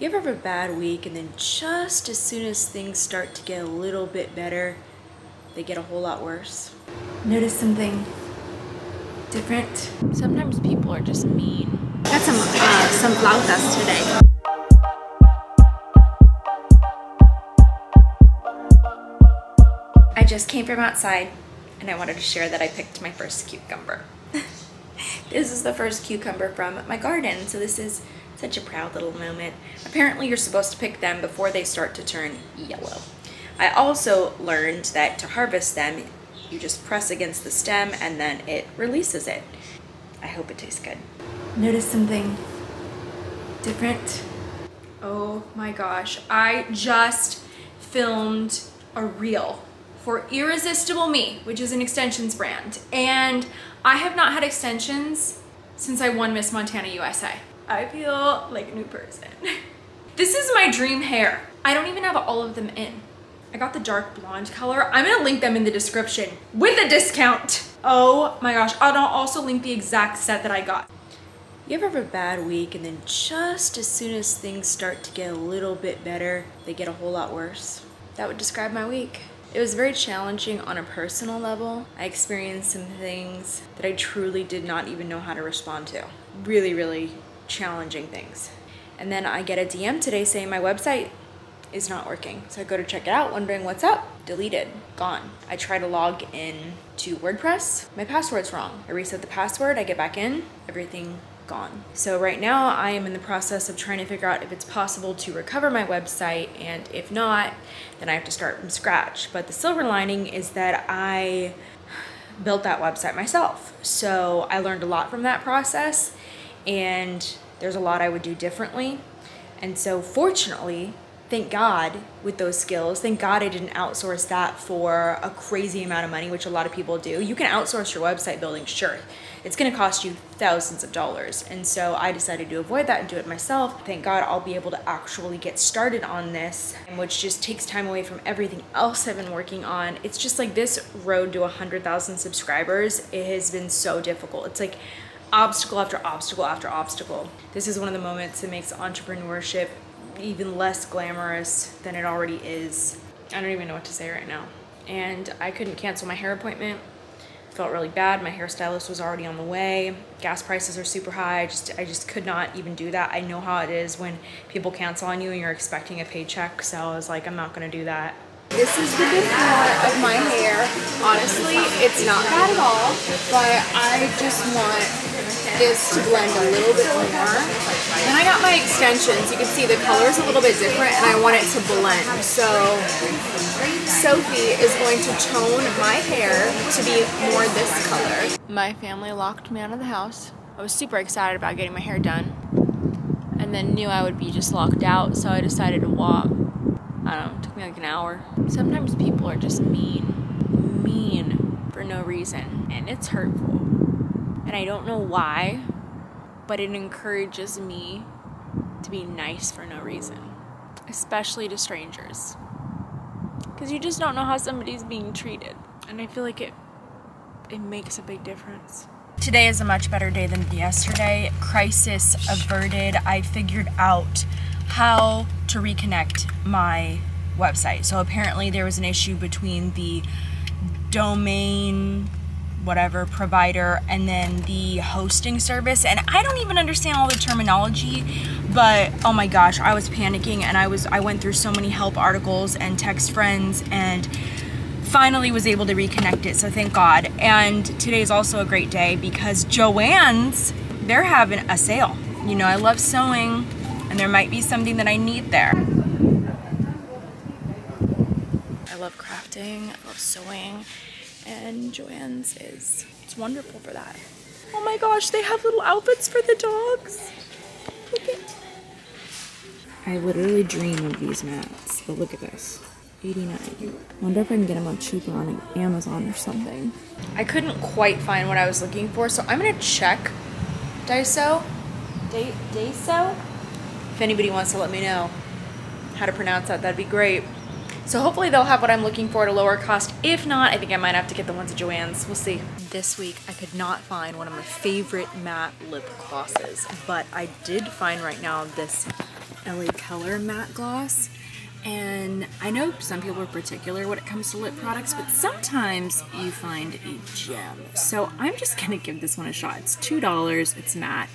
You ever have a bad week and then just as soon as things start to get a little bit better, they get a whole lot worse? Notice something different? Sometimes people are just mean. Got some uh, some flautas today. I just came from outside and I wanted to share that I picked my first cucumber. this is the first cucumber from my garden, so this is such a proud little moment. Apparently you're supposed to pick them before they start to turn yellow. I also learned that to harvest them, you just press against the stem and then it releases it. I hope it tastes good. Notice something different? Oh my gosh, I just filmed a reel for Irresistible Me, which is an extensions brand. And I have not had extensions since I won Miss Montana USA. I feel like a new person. this is my dream hair. I don't even have all of them in. I got the dark blonde color. I'm gonna link them in the description with a discount. Oh my gosh, I'll also link the exact set that I got. You ever have a bad week and then just as soon as things start to get a little bit better, they get a whole lot worse? That would describe my week. It was very challenging on a personal level. I experienced some things that I truly did not even know how to respond to. Really, really challenging things. And then I get a DM today saying my website is not working. So I go to check it out, wondering what's up. Deleted, gone. I try to log in to WordPress. My password's wrong. I reset the password, I get back in, everything gone. So right now I am in the process of trying to figure out if it's possible to recover my website and if not, then I have to start from scratch. But the silver lining is that I built that website myself. So I learned a lot from that process and there's a lot I would do differently. And so fortunately, thank God with those skills, thank God I didn't outsource that for a crazy amount of money, which a lot of people do. You can outsource your website building, sure. It's gonna cost you thousands of dollars. And so I decided to avoid that and do it myself. Thank God I'll be able to actually get started on this, which just takes time away from everything else I've been working on. It's just like this road to 100,000 subscribers, it has been so difficult. It's like obstacle after obstacle after obstacle. This is one of the moments that makes entrepreneurship even less glamorous than it already is. I don't even know what to say right now. And I couldn't cancel my hair appointment. Felt really bad. My hairstylist was already on the way. Gas prices are super high. I just, I just could not even do that. I know how it is when people cancel on you and you're expecting a paycheck. So I was like, I'm not gonna do that. This is the before of my hair. Honestly, it's not bad at all, but I just want this to blend a little bit more. Then I got my extensions. You can see the color is a little bit different and I want it to blend. So Sophie is going to tone my hair to be more this color. My family locked me out of the house. I was super excited about getting my hair done and then knew I would be just locked out so I decided to walk. I don't know, it took me like an hour. Sometimes people are just mean, mean for no reason and it's hurtful. And I don't know why, but it encourages me to be nice for no reason, especially to strangers. Because you just don't know how somebody's being treated. And I feel like it it makes a big difference. Today is a much better day than yesterday. Crisis averted. I figured out how to reconnect my website. So apparently there was an issue between the domain whatever provider and then the hosting service. And I don't even understand all the terminology but oh my gosh I was panicking and I was I went through so many help articles and text friends and finally was able to reconnect it so thank God. And today is also a great day because Joann's they're having a sale. You know I love sewing and there might be something that I need there I love crafting I love sewing and Joann's is it's wonderful for that. Oh my gosh, they have little outfits for the dogs. Look at I literally dream of these mats, but look at this. 89. Wonder if I can get them on cheaper on Amazon or something. I couldn't quite find what I was looking for, so I'm gonna check Daiso. Daiso? If anybody wants to let me know how to pronounce that, that'd be great. So hopefully they'll have what I'm looking for at a lower cost. If not, I think I might have to get the ones at Joann's. We'll see. This week, I could not find one of my favorite matte lip glosses, but I did find right now this LA Color Matte Gloss. And I know some people are particular when it comes to lip products, but sometimes you find a gem. So I'm just gonna give this one a shot. It's $2, it's matte,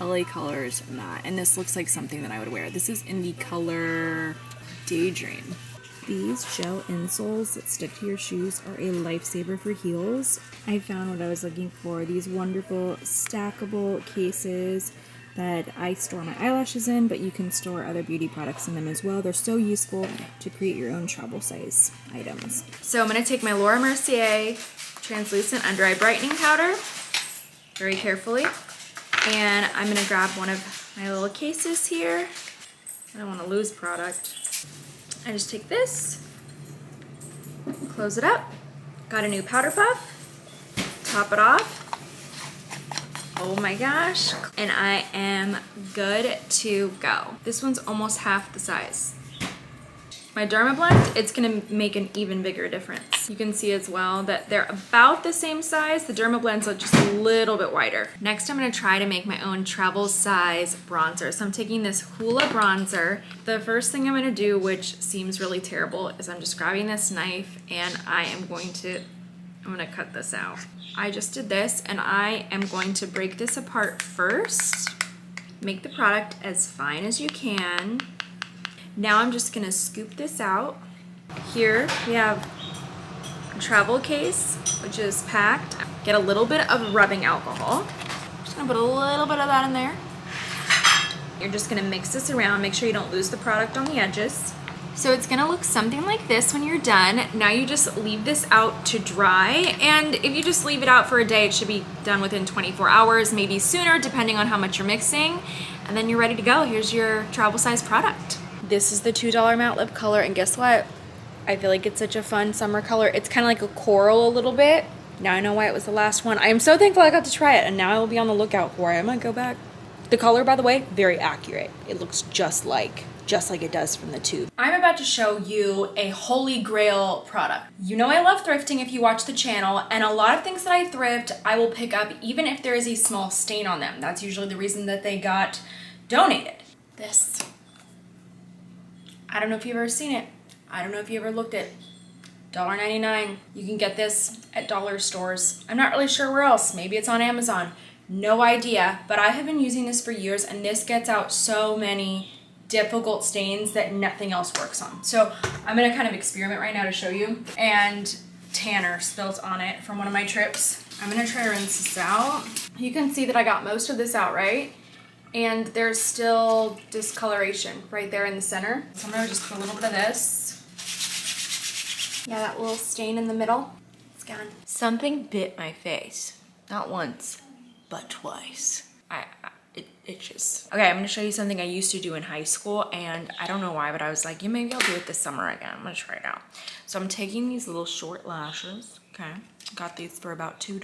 LA Colors not. and this looks like something that I would wear. This is in the color Daydream. These gel insoles that stick to your shoes are a lifesaver for heels. I found what I was looking for, these wonderful stackable cases that I store my eyelashes in, but you can store other beauty products in them as well. They're so useful to create your own travel size items. So I'm gonna take my Laura Mercier translucent under eye brightening powder very carefully. And I'm gonna grab one of my little cases here. I don't wanna lose product. I just take this, close it up, got a new powder puff, top it off, Oh my gosh. And I am good to go. This one's almost half the size. My Dermablend, it's gonna make an even bigger difference. You can see as well that they're about the same size. The Dermablends are just a little bit wider. Next, I'm gonna try to make my own travel size bronzer. So I'm taking this Hoola bronzer. The first thing I'm gonna do, which seems really terrible, is I'm just grabbing this knife and I am going to I'm gonna cut this out. I just did this and I am going to break this apart first, make the product as fine as you can. Now I'm just gonna scoop this out. Here we have a travel case, which is packed. Get a little bit of rubbing alcohol. Just gonna put a little bit of that in there. You're just gonna mix this around, make sure you don't lose the product on the edges. So it's gonna look something like this when you're done. Now you just leave this out to dry. And if you just leave it out for a day, it should be done within 24 hours, maybe sooner, depending on how much you're mixing. And then you're ready to go. Here's your travel size product. This is the $2 matte lip color. And guess what? I feel like it's such a fun summer color. It's kind of like a coral a little bit. Now I know why it was the last one. I am so thankful I got to try it. And now I will be on the lookout for it. I might go back. The color, by the way, very accurate. It looks just like just like it does from the tube. I'm about to show you a holy grail product. You know I love thrifting if you watch the channel, and a lot of things that I thrift, I will pick up even if there is a small stain on them. That's usually the reason that they got donated. This. I don't know if you've ever seen it. I don't know if you ever looked at $1.99. You can get this at dollar stores. I'm not really sure where else. Maybe it's on Amazon. No idea, but I have been using this for years and this gets out so many difficult stains that nothing else works on. So I'm gonna kind of experiment right now to show you. And tanner spilt on it from one of my trips. I'm gonna try to rinse this out. You can see that I got most of this out, right? And there's still discoloration right there in the center. So I'm gonna just put a little bit of this. Yeah, that little stain in the middle, it's gone. Something bit my face. Not once, but twice. I, I it itches. Okay, I'm gonna show you something I used to do in high school and I don't know why, but I was like, yeah, maybe I'll do it this summer again. I'm gonna try it out. So I'm taking these little short lashes, okay? Got these for about $2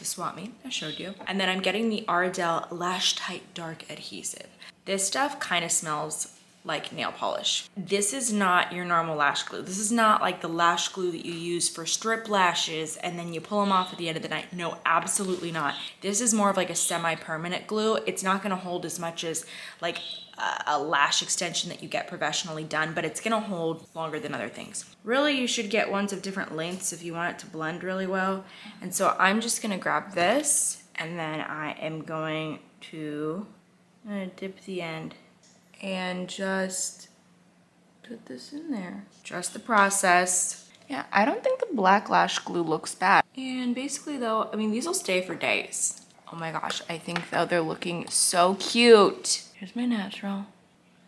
the swap meet I showed you. And then I'm getting the Ardell Lash Tight Dark Adhesive. This stuff kind of smells like nail polish. This is not your normal lash glue. This is not like the lash glue that you use for strip lashes and then you pull them off at the end of the night. No, absolutely not. This is more of like a semi-permanent glue. It's not gonna hold as much as like a lash extension that you get professionally done, but it's gonna hold longer than other things. Really, you should get ones of different lengths if you want it to blend really well. And so I'm just gonna grab this and then I am going to dip the end and just put this in there. Trust the process. Yeah, I don't think the black lash glue looks bad. And basically though, I mean, these will stay for days. Oh my gosh, I think though they're looking so cute. Here's my natural.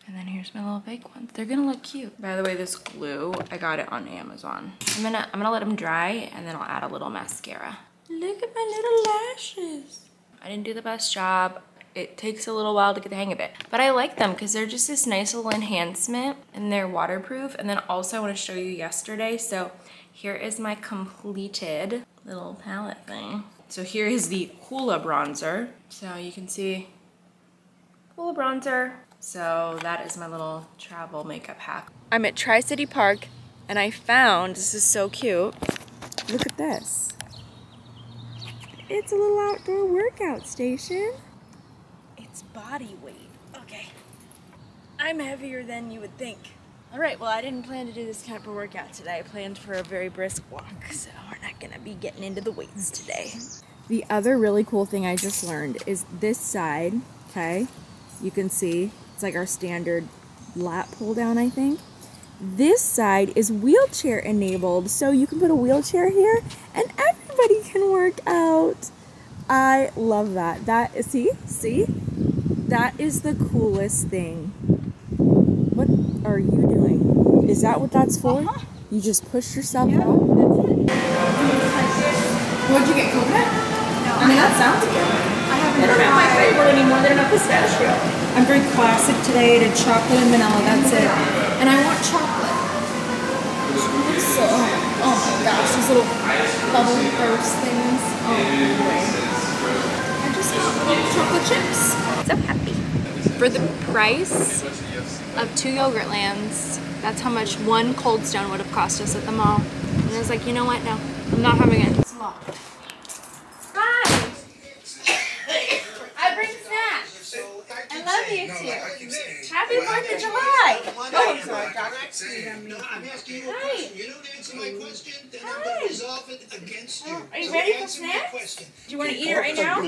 And then here's my little fake ones. They're gonna look cute. By the way, this glue, I got it on Amazon. I'm gonna, I'm gonna let them dry and then I'll add a little mascara. Look at my little lashes. I didn't do the best job it takes a little while to get the hang of it. But I like them because they're just this nice little enhancement and they're waterproof. And then also I want to show you yesterday. So here is my completed little palette thing. So here is the Hoola bronzer. So you can see Hoola bronzer. So that is my little travel makeup hack. I'm at Tri-City Park and I found, this is so cute, look at this. It's a little outdoor workout station. It's body weight. Okay. I'm heavier than you would think. All right, well, I didn't plan to do this kind of workout today. I planned for a very brisk walk, so we're not gonna be getting into the weights today. The other really cool thing I just learned is this side, okay? You can see it's like our standard lat pull down, I think. This side is wheelchair enabled, so you can put a wheelchair here and everybody can work out. I love that. That, see, see? That is the coolest thing. What are you doing? Is that what that's for? Uh-huh. You just push yourself out? What'd you get, coconut? No. I mean, that sounds good. I haven't I don't have my favorite any more than a pistachio. I'm very classic today to chocolate and vanilla, that's it. And I want chocolate. So, oh, oh my gosh, these little bubble burst things. Oh, boy. I just want little chocolate chips. So happy. For the price of two Yogurtlands, that's how much one Cold Stone would have cost us at the mall. And I was like, you know what? No, I'm not having it. It's locked. Hi! I bring snacks. I love you too. Happy 4th of July! Oh, I'm sorry, Doc. No, I'm asking you a Hi. question. You don't answer my question, then I'm Hi. gonna resolve it against oh, you. Are you So ready for answer snacks? question. Do you want to eat it right now?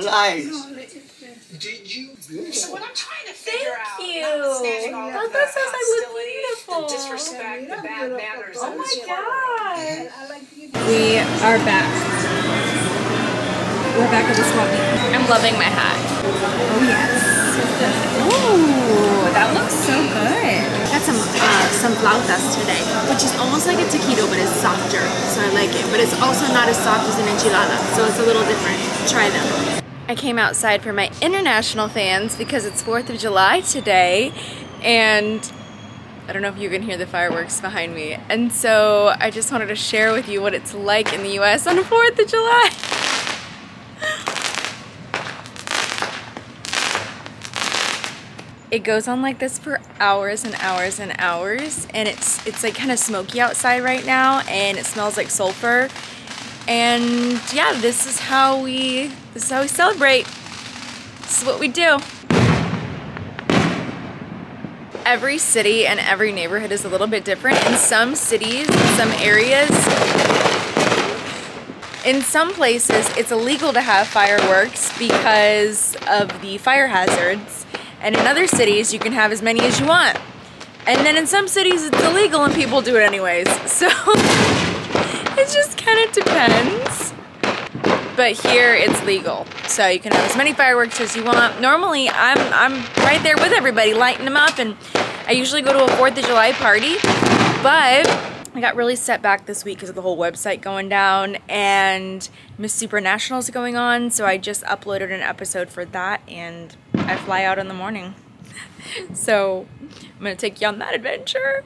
Did you? So what I'm trying to figure out, Thank you. notwithstanding all Oh, that the says I look beautiful. the disrespect, the bad manners, Oh my god! We are back. We're back at the swap meet. I'm loving my hat. Oh yes. Ooh, that looks so good. Got some uh, some flautas today, which is almost like a taquito, but it's softer, so I like it. But it's also not as soft as an enchilada, so it's a little different. Try them. I came outside for my international fans because it's 4th of July today, and I don't know if you can hear the fireworks behind me. And so I just wanted to share with you what it's like in the US on the 4th of July. It goes on like this for hours and hours and hours and it's it's like kind of smoky outside right now and it smells like sulfur. And yeah, this is how we this is how we celebrate. This is what we do. Every city and every neighborhood is a little bit different. In some cities, some areas, in some places it's illegal to have fireworks because of the fire hazards. And in other cities you can have as many as you want. And then in some cities it's illegal and people do it anyways. So it just kind of depends. But here it's legal. So you can have as many fireworks as you want. Normally I'm I'm right there with everybody lighting them up and I usually go to a 4th of July party. But I got really set back this week because of the whole website going down and Miss Super Nationals going on. So I just uploaded an episode for that and I fly out in the morning. so I'm gonna take you on that adventure.